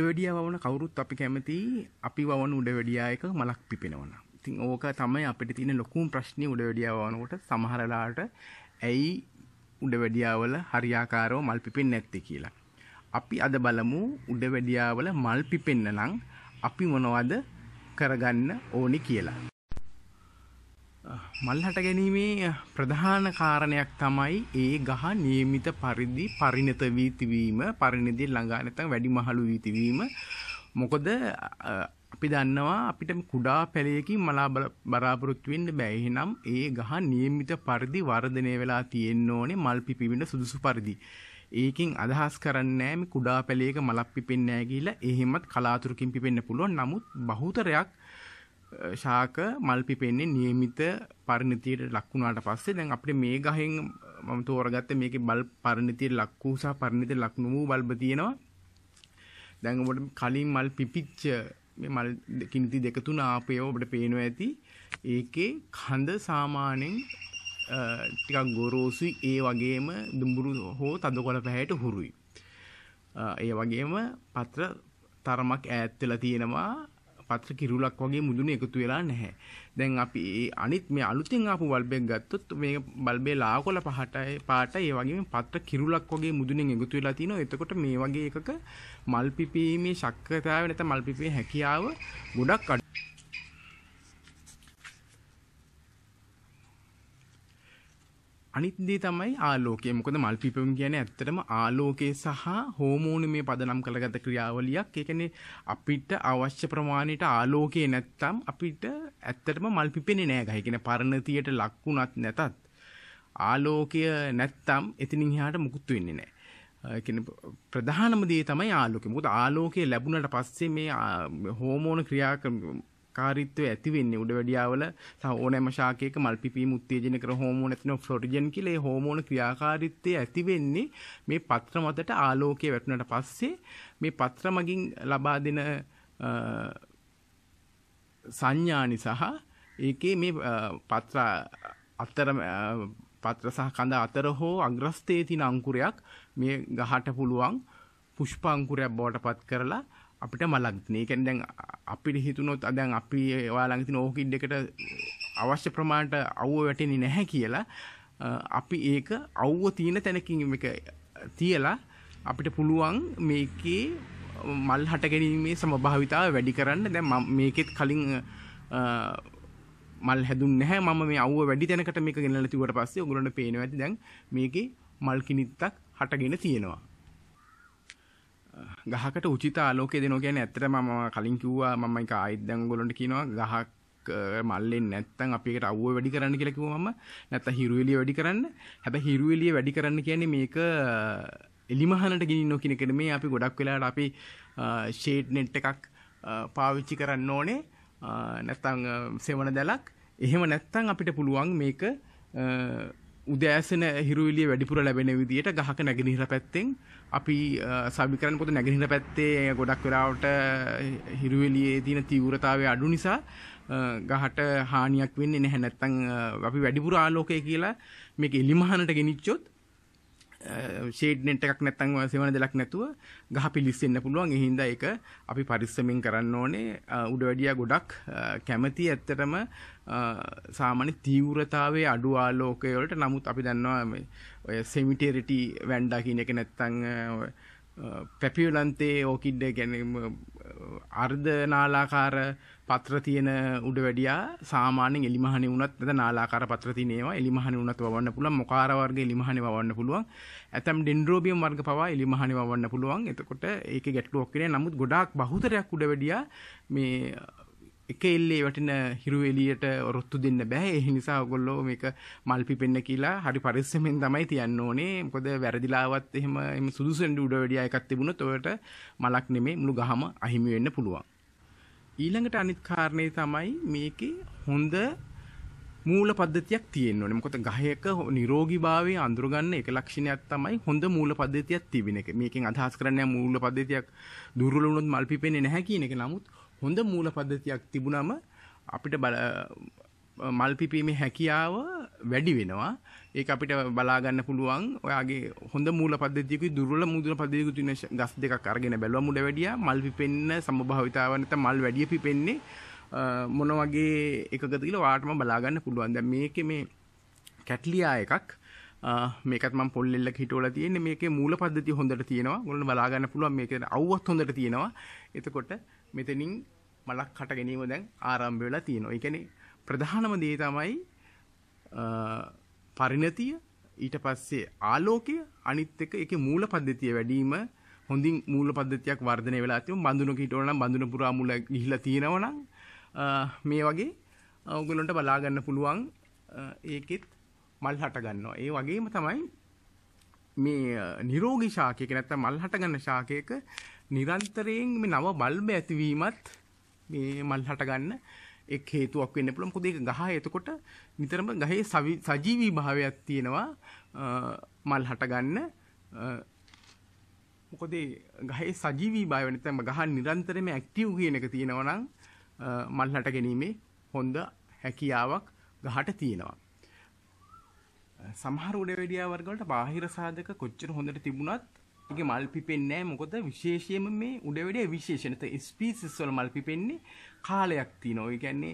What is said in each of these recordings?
උඩවැඩියා වවන කවුරුත් අපි කැමති අපි වවන උඩවැඩියා එක මලක් පිපෙනවන. ඉතින් ඕක තමයි අපිට තියෙන ලොකුම ප්‍රශ්නේ උඩවැඩියා වවනකොට සමහර වෙලාවට ඇයි උඩවැඩියාවල හරියාකාරව මල් පිපෙන්නේ නැත්තේ කියලා. අපි අද බලමු උඩවැඩියාවල මල් පිපෙන්න නම් අපි මොනවද කරගන්න ඕනි කියලා. මල් හට ගැනීමේ ප්‍රධාන කාරණයක් තමයි ඒ ගහ නියමිත පරිදි පරිණත වී තිබීම. පරිණතිය ළඟා නැත්නම් වැඩි මහලු වී තිබීම. මොකද අපි දන්නවා අපිට කුඩා පැලයකින් මලා බලාපොරොත්තු වෙන්න බෑ. එහෙනම් ඒ ගහ නියමිත පරිදි වර්ධනය වෙලා තියෙන්න ඕනේ මල් පිපිවෙන්න සුදුසු පරිදි. ඒකෙන් අදහස් කරන්නේ මේ කුඩා පැලයක මලක් පිපෙන්නේ නැහැ කියලා. එහෙමත් කලාතුරකින් පිපෙන්න පුළුවන්. නමුත් බහුතරයක් ශාක මල්පි පෙන්නේ නියමිත පරිණතියට ලක්වුණාට පස්සේ දැන් අපිට මේ ගහෙන් මම තෝරගත්තේ මේකේ බල් පරිණතියට ලක්වූ සහ පරිණතියට ලක්නු වූ බල්බ තියෙනවා. දැන් ඔබට කලින් මල් පිපිච්ච මේ මල් කිනිති දෙක තුන ආපේව ඔබට පේනවා ඇති. ඒකේ කඳ සාමාන්‍යයෙන් ටිකක් ගොරෝසුයි ඒ වගේම දුඹුරු හෝ තදකොළ පැහැයට හුරුයි. ඒ වගේම පත්‍ර තරමක් ඈත් වෙලා තියෙනවා පත්‍ර කිරුලක් වගේ මුදුනේ එකතු වෙලා නැහැ. දැන් අපි අනිත් මේ අලුතෙන් ආපු බල්බයක් ගත්තොත් මේ බල්බේ ලාකොළ පහටයි පාටයි ඒ වගේම පත්‍ර කිරුලක් වගේ මුදුනෙන් එකතු වෙලා තිනවා. එතකොට මේ වගේ එකක මල් පිපීමේ ශක්්‍යතාවය නැත්නම් මල් පිපීමේ හැකියාව ගොඩක් අනිත් දේ තමයි ආලෝකය. මොකද මල් පිපෙමින් කියන්නේ ඇත්තටම ආලෝකය සහ හෝමෝනුමය පදනම් කරගත ක්‍රියාවලියක්. ඒ කියන්නේ අපිට අවශ්‍ය ප්‍රමාණයට ආලෝකය නැත්තම් අපිට ඇත්තටම මල් පිපෙන්නේ නෑ ගහ. ඒ කියන්නේ පරණතියට ලක් වුණත් නැතත් ආලෝකය නැත්තම් එතනින් එහාට මුකුත් වෙන්නේ නෑ. ඒ කියන්නේ ප්‍රධානම දේ තමයි ආලෝකය. මොකද ආලෝකය ලැබුණට පස්සේ මේ හෝමෝන ක්‍රියා කාරීත්වය ඇති වෙන්නේ. උඩ වැඩියාවල ඕනෑම ශාකයක මල් පිපීම උත්තේජන කර හෝමෝන ඇතින ෆ්ලොරිජන් කියලා ඒ හෝමෝන ක්‍රියාකාරීත්වය ඇති වෙන්නේ මේ පත්‍ර මතට ආලෝකය වැටුණට පස්සේ මේ පත්‍ර මගින් ලබා දෙන සංඥානි සහ ඒකේ මේ පත්‍ර අතර පත්‍ර සහ කඳ අතර හෝ අග්‍රස්තයේ තියෙන අංකුරයක් මේ ගහට පුළුවන් පුෂ්ප අංකුරයක් බවට පත් කරලා අපිට මලක් දෙන. ඒ කියන්නේ දැන් අපිට හිතුනොත් දැන් අපි ඔයා ළඟ තියෙන ඕකිඩ් එකට අවශ්‍ය ප්‍රමාණයට අවුව වැටෙන්නේ නැහැ කියලා අපි ඒක අවුව තියෙන තැනකින් මේක තියලා අපිට පුළුවන් මේකේ මල් හට ගැනීමේ සමභාවිතාව වැඩි කරන්න. දැන් මේකෙත් කලින් මල් හැදුන්නේ නැහැ. මම මේ අවුව වැඩි තැනකට මේක ගෙනල්ලා තිබුවට පස්සේ ඔයගොල්ලන්ට පේනවා ඇති දැන් මේකේ මල් කිනිත්තක් හටගෙන තියෙනවා. ගහකට උචිත ආලෝකය දෙනවා කියන්නේ ඇත්තටම මම කලින් කිව්වා මම ඒක ආයෙත් දැන් ඔයගොල්ලන්ට කියනවා ගහක් මල්ලෙන් නැත්තම් අපි ඒකට අවුව වැඩි කරන්න කියලා කිව්වා මම නැත්තම් හිරු එළිය වැඩි කරන්න. හැබැයි හිරු එළිය වැඩි කරන්න කියන්නේ මේක එලිමහනට ගෙනින්න කියන එක නෙමෙයි අපි ගොඩක් වෙලාවට අපි ෂේඩ් නෙට් එකක් පාවිච්චි කරන්න ඕනේ. නැත්තම් සෙවණ දැලක්. එහෙම නැත්තම් අපිට පුළුවන් මේක උදෑසන හිරු එළිය වැඩිපුර ලැබෙන විදියට ගහක නැගෙනහිර පැත්තෙන් අපි සවිකරන්න පොත නැගෙනහිර පැත්තේ ගොඩක් වෙලාවට හිරු එළියේ තියෙන තීව්‍රතාවය අඩු නිසා ගහට හානියක් වෙන්නේ නැහැ. නැත්තම් අපි වැඩිපුර ආලෝකය කියලා මේක එලිමහනට ගෙනිච්චොත් ෂේඩ් නෙට් එකක් නැත්නම් සෙවන දෙලක් නැතුව ගහ පිලිස්සෙන්න පුළුවන්. ඒ හින්දා ඒක අපි පරිස්සමෙන් කරන්න ඕනේ. උඩ වැඩියා ගොඩක් කැමැති ඇත්තටම සාමාන්‍ය තීව්‍රතාවයේ අඩු ආලෝකය වලට. නමුත් අපි දන්නවා මේ ඔය සෙමිටරිටි වැන්ඩා කියන එක නැත්නම් පැපියුලන්තේ ඕකිඩ් කියන්නේ අර්ධ නාලාකාර පත්‍ර තියෙන උඩ වැඩියා සාමාන්‍යයෙන් එලිමහනේ වුණත් නැත්නම් නාලාකාර පත්‍ර තියෙන ඒවා එලිමහනේ වුණත් වවන්න පුළුවන්. මොකාර වර්ග එලිමහනේ වවන්න පුළුවන්. ඇතම් ඩෙන්ඩ්‍රෝබියම් වර්ග පවා එලිමහනේ වවන්න පුළුවන්. එතකොට ඒකේ ගැටලුවක් නෑ නමුත් ගොඩාක් බහුතරයක් උඩ වැඩියා මේ එක එල්ලේ වටින හිරු එළියට ඔරොත්තු දෙන්න බෑ ඒ නිසා ඔයගොල්ලෝ මේක මල් පිපෙන්න කියලා හරි පරිස්සමෙන් තමයි තියන්න ඕනේ මොකද වැරදිලාවත් එහෙම එහෙම සුදුසු උඩ වැඩියා එකක් තිබුණොත් ඔයාලට මලක් නෙමෙයි මුළු ගහම අහිමි වෙන්න පුළුවන් ඊළඟට අනිත් කාරණේ තමයි මේකේ හොඳ මූල පද්ධතියක් තියෙන්න ඕනේ. මොකද ගහයක නිරෝගීභාවය අඳුරගන්න එක ලක්ෂණයක් තමයි හොඳ මූල පද්ධතියක් තිබෙන එක. මේකෙන් අදහස් කරන්නේ මූල පද්ධතියක් දුර්වල වුණොත් මල් පිපෙන්නේ නැහැ කියන එක. නමුත් හොඳ මූල පද්ධතියක් තිබුණම අපිට මල් පිපීමේ හැකියාව වැඩි වෙනවා. ඒක අපිට බලා ගන්න පුළුවන් ඔයාගේ හොඳ මූල පද්ධතියකුයි දුර්වල මූල පද්ධතියකුයි තියෙන ගස් දෙකක් අරගෙන බැලුවා මුඩ වැඩියා මල් පිපෙන්න සමභාවිතාව නැත්නම් මල් වැඩිය පිපෙන්නේ මොන වගේ එකකද කියලා ඔයාටම බලා ගන්න පුළුවන්. දැන් මේකේ මේ කැට්ලියා එකක් මේකත් මම පොල්ලෙල්ලක හිටවලා තියෙන්නේ මේකේ මූල පද්ධතිය හොඳට තියෙනවා. ඔයාලට බලා ගන්න පුළුවන් මේකේ අවුවත් හොඳට තියෙනවා. එතකොට මෙතනින් මලක් හට ගැනීම දැන් ආරම්භ වෙලා තියෙනවා. ඒ කියන්නේ ප්‍රධානම දේ තමයි පරිණතිය ඊට පස්සේ ආලෝකය අනිත් එක ඒකේ මූල පද්ධතිය වැඩිම හොඳින් මූල පද්ධතියක් වර්ධනය වෙලා තියෙනවා බඳුනක හිටවල නම් බඳුන පුරා මුල ගිහිලා තියෙනවා නම් මේ වගේ ඔයගොල්ලන්ට බලා ගන්න පුළුවන් ඒකෙත් මල් හට ගන්නවා ඒ වගේම තමයි මේ නිරෝගී ශාකයක නැත්නම් මල් හට ගන්න ශාකයක නිරන්තරයෙන් මේ නව බල්බ ඇතිවීමත් මේ මල් හට ගන්න එක් හේතුවක් වෙන්න පුළුවන්. මොකද ඒක ගහ එතකොට නිතරම ගහේ සජීවී භාවයක් තියෙනවා මල් හට ගන්න. මොකද ගහේ සජීවී භාවය නැත්නම් ගහ නිරන්තරයෙන්ම ඇක්ටිව් කියන එක තියෙනවා නම් මල් හට ගැනීමේ හොඳ හැකියාවක් ගහට තියෙනවා. සමහර උඩවැඩියා වර්ග වලට බාහිර සාධක කොච්චර හොඳට තිබුණත් ඒක මල් පිපෙන්නේ නැහැ මොකද විශේෂයෙන්ම මේ උඩවැඩිය විශේෂණ ස්පීසිස් වල මල් පිපෙන්නේ කාලයක් තියෙනවා. ඒ කියන්නේ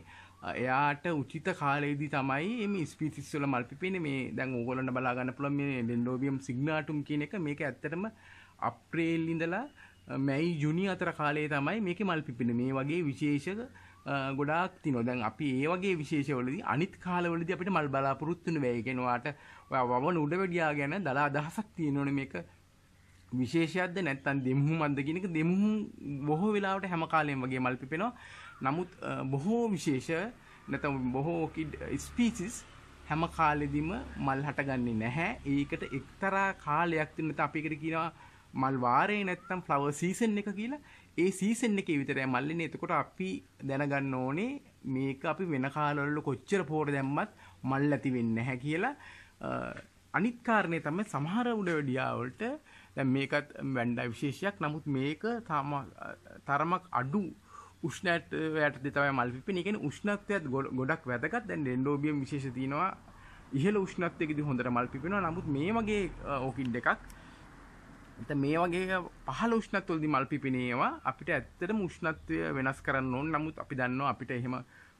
එයාට උචිත කාලයේදී තමයි මේ ස්පීසිස් වල මල් පිපෙන්නේ. මේ දැන් ඕගොල්ලන්ට බලා ගන්න පුළුවන් මේ ඩෙන්ඩෝබියම් සිග්නාටුම් කියන එක මේක ඇත්තටම අප්‍රේල් ඉඳලා මැයි ජුනි අතර කාලයේ තමයි මේකේ මල් පිපෙන්නේ. මේ වගේ විශේෂ ගොඩාක් තිනවා. දැන් අපි ඒ වගේ විශේෂවලදී අනිත් කාලවලදී අපිට මල් බලාපොරොත්තු වෙන්න බෑ. ඒ කියන්නේ ඔයාට ඔයා වවන උඩවැඩියා ගැන දලා අදහසක් තියෙනවනේ මේක විශේෂයක්ද නැත්තම් දෙමුහුමක්ද කියන එක දෙමුහුම් බොහෝ වෙලාවට හැම කාලෙම වගේ මල් පිපෙනවා. නමුත් බොහෝ විශේෂ නැත්නම් බොහෝ ඔකිඩ් ස්පීසිස් හැම කාලෙදිම මල් හටගන්නේ නැහැ. ඒකට එක්තරා කාලයක් තියෙන නැත්නම් අපි ඒකට කියනවා මල් වාරේ නැත්නම් ෆ්ලවර් සීසන් එක කියලා. ඒ සීසන් එකේ විතරයි මල්ලිනේ. එතකොට අපි දැනගන්න ඕනේ මේක අපි වෙන කාලවල කොච්චර පෝර දැම්මත් මල් ඇති වෙන්නේ නැහැ කියලා. අනිත් කාරණේ තමයි සමහර උඩ වැඩියා වලට දැන් මේකත් වැන්ඩා විශේෂයක්. නමුත් මේක තරමක් අඩු උෂ්ණත්වයට තමයි මල් පිපෙන්නේ. ඒ කියන්නේ උෂ්ණත්වයත් ගොඩක් වැදගත්. දැන් ඩෙන්ඩෝබියම් විශේෂ තියෙනවා. ඉහළ උෂ්ණත්වයකදී හොඳට මල් පිපෙනවා. නමුත් මේ වගේ ඕකිඩ් එකක් එතන මේ වගේ පහළ උෂ්ණත්වවලදී මල් පිපෙනේවා අපිට ඇත්තටම උෂ්ණත්වය වෙනස් කරන්න ඕන. නමුත් අපි දන්නවා අපිට එහෙම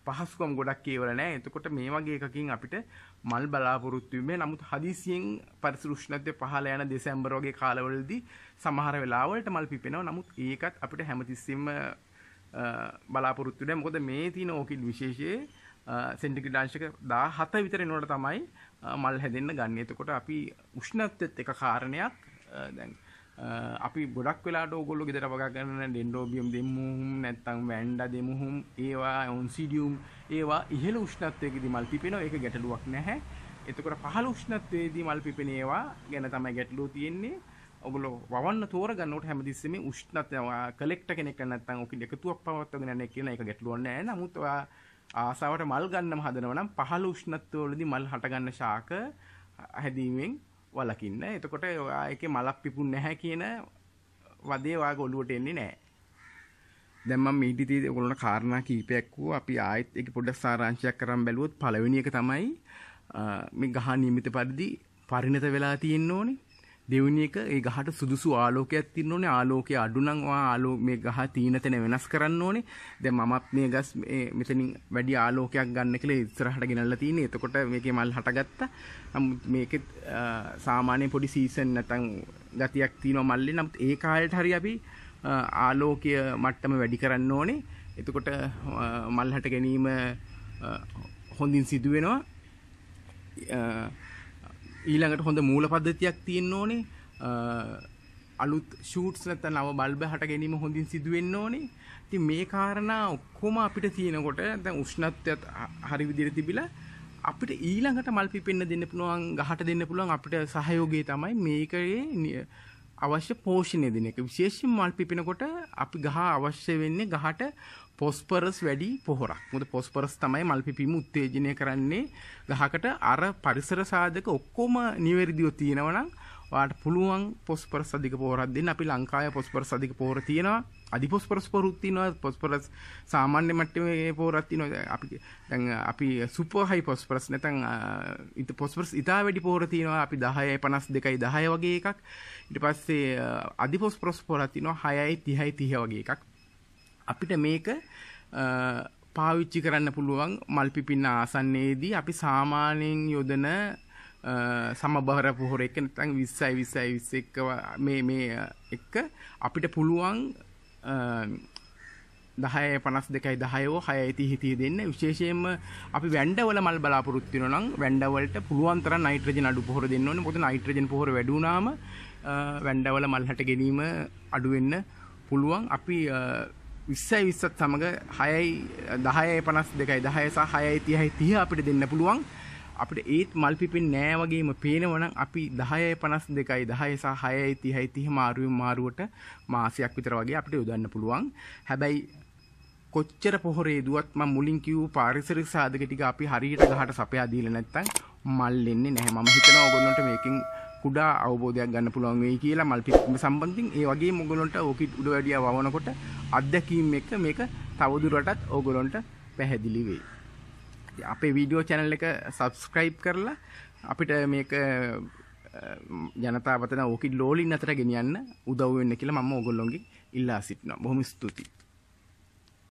පහසුකම් ගොඩක් ඒවල නැහැ. එතකොට මේ වගේ එකකින් අපිට මල් බලාපොරොත්තු වෙන්නේ. නමුත් හදිසියෙන් පරිසර උෂ්ණත්වය පහළ යන දෙසැම්බර් වගේ කාලවලදී සමහර වෙලාවලට මල් පිපෙනවා. නමුත් ඒකත් අපිට හැමතිස්සෙම බලාපොරොත්තු වෙන්නේ. මොකද මේ තියෙන ඕකිඩ් විශේෂයේ සෙන්ටිග්‍රේඩ් අංශක 17 විතර එනකොට තමයි මල් හැදෙන්න ගන්න. එතකොට අපි උෂ්ණත්වයත් එක කාරණයක් දැන් අපි ගොඩක් වෙලාට ඕගොල්ලෝ ගෙදර වගා ගන්න ඩෙන්ඩෝබියම් දෙමුහුම් නැත්නම් වැන්ඩා දෙමුහුම් ඒවා ඔන්සිඩියුම් ඒවා ඉහළ උෂ්ණත්වයකදී මල් පිපෙනවා ඒක ගැටලුවක් නැහැ. එතකොට පහළ උෂ්ණත්වයේදී මල් පිපෙන ඒවා ගැන තමයි ගැටලුව තියෙන්නේ. ඔගොල්ලෝ වවන්න තෝරගන්නකොට හැමතිස්සෙම උෂ්ණත්වය කලෙක්ටර් කෙනෙක් නැත්නම් ඔකේ එකතුවක් පවත්වාගෙන යන්නේ කියන එක ගැටලුවක් නැහැ. නමුත් ඔයා ආසාවට මල් ගන්නම හදනවා නම් පහළ උෂ්ණත්වවලදී මල් හට ගන්න ශාක හැදීමෙන් වලකින්න. එතකොට ඔයා එකේ මලක් පිපුන්නේ නැහැ කියන වදේ ඔයාගේ ඔළුවට එන්නේ නැහැ. දැන් මම මීටිදී ඔයගොල්ලන්ට කාරණා කීපයක් වූ අපි ආයෙත් ඒක පොඩ්ඩක් සාරාංශයක් කරන් බැලුවොත් පළවෙනි එක තමයි මේ ගහ නියමිත පරිදි පරිණත වෙලා තියෙන්න ඕනේ. දෙවෙනි එක ඒ ගහට සුදුසු ආලෝකයක් තියෙන්න ඕනේ. ආලෝකය අඩු නම් ඔයා ආලෝ මේ ගහ තීන තැන වෙනස් කරන්න ඕනේ. දැන් මමත් මේ ගස් මෙතනින් වැඩි ආලෝකයක් ගන්න කියලා ඉස්සරහට ගෙනල්ලා තියෙන්නේ. එතකොට මේකේ මල් හටගත්තා. නමුත් මේකෙත් සාමාන්‍ය පොඩි සීසන් නැත්නම් ගතියක් තියෙනවා මල්ලේ. නමුත් ඒ කාලේට හරි අපි ආලෝකය මට්ටම වැඩි කරන්න ඕනේ. එතකොට මල් හට ගැනීම හොඳින් සිදු වෙනවා. ඊළඟට හොඳ මූල පද්ධතියක් තියෙන්න ඕනේ. අලුත් ෂූට්ස් නැත්නම් නව බල්බ හට ගැනීම හොඳින් සිදු වෙන්න ඕනේ. ඉතින් මේ කාරණා ඔක්කොම අපිට තියෙනකොට දැන් උෂ්ණත්වයත් හරි විදිහට තිබිලා අපිට ඊළඟට මල් පිපෙන්න දෙන්න පුළුවන් ගහට දෙන්න පුළුවන් අපිට සහයෝගය තමයි මේකේ අවශ්‍ය පෝෂණය දෙන එක. විශේෂයෙන් මල් පිපෙනකොට අපි ගහ අවශ්‍ය වෙන්නේ ගහට පොස්පරස් වැඩි පොහොරක්. මොකද පොස්පරස් තමයි මල් පිපීම උත්තේජනය කරන්නේ. ගහකට අර පරිසර සාධක ඔක්කොම නිවැරදිව තියෙනවා නම් වාට පුළුවන් පොස්පරස් අධික පෝරක් දෙන්න. අපි ලංකාවේ පොස්පරස් අධික පෝර තියෙනවා. අධි පොස්පරස් පොරුත් තියෙනවා. පොස්පරස් සාමාන්‍ය මට්ටමේ පෝරක් තියෙනවා. අපි දැන් අපි සුපර් හයි පොස්පරස් නැත්නම් ඉත පොස්පරස් ඉතා වැඩි පෝර තියෙනවා. අපි 10යි 52යි 10 වගේ එකක්. ඊට පස්සේ අධි පොස්පරස් පෝරක් තියෙනවා. 6යි 30යි 30 වගේ එකක්. අපිට මේක පාවිච්චි කරන්න පුළුවන් මල්පිපින්න ආසන්නයේදී අපි සාමාන්‍යයෙන් යොදන සමබහර පොහොර එක නැත්නම් 20යි 20යි 21 මේ මේ එක අපිට පුළුවන් 10යි 52යි 10ෝ 6යි 30 30 දෙන්න. විශේෂයෙන්ම අපි වැන්ඩවල මල් බලාපොරොත්තු වෙනවා නම් වැන්ඩවලට පුළුවන් තරම් නයිට්‍රජන් අඩු පොහොර දෙන්න ඕනේ. මොකද නයිට්‍රජන් පොහොර වැඩි වුණාම වැන්ඩවල මල් හැට ගැනීම අඩු වෙන්න පුළුවන්. අපි විස්සයි විස්සත් සමඟ හයයි දහය පනස් දෙකයි දහය සහ හයයි තියහයි තිය අපිට දෙන්න පුළුවන්. අපිට ඒත් මල්පිපින් නෑ වගේම පේනවනම් අපි දහය පනස් දෙකයි දහය සහ හයයි තිහයි තිහ මාරුවෙන් මාරුවට මාසයක් විතර වගේ අපිට යොදන්න පුළුවන්. හැබැයි කොච්චර පොහොරේ දුවත් මම මුලින් කිව්ව පාරිසරික සාධක ටික අපි හරියට ගහට සපයා දීලා නැත්නම් මල් එන්නේ නැහැ. මම හිතනවා ඔයගොල්ලන්ට මේකෙන් කුඩා අවබෝධයක් ගන්න පුළුවන් වෙයි කියලා මල් පිපීම සම්බන්ධයෙන් ඒ වගේම ඔයගොල්ලන්ට ඕකිඩ් උඩ වැඩියා වවනකොට අත්දැකීම් එක්ක මේක තවදුරටත් ඕගොල්ලන්ට පැහැදිලි වෙයි. අපේ වීඩියෝ channel එක subscribe කරලා අපිට මේක ජනතාවතන ඕකිඩ් ලෝලින් අතර ගෙනියන්න උදව් වෙන්න කියලා මම ඕගොල්ලොන්ගෙන් ඉල්ලා සිටිනවා. බොහොම ස්තුතියි.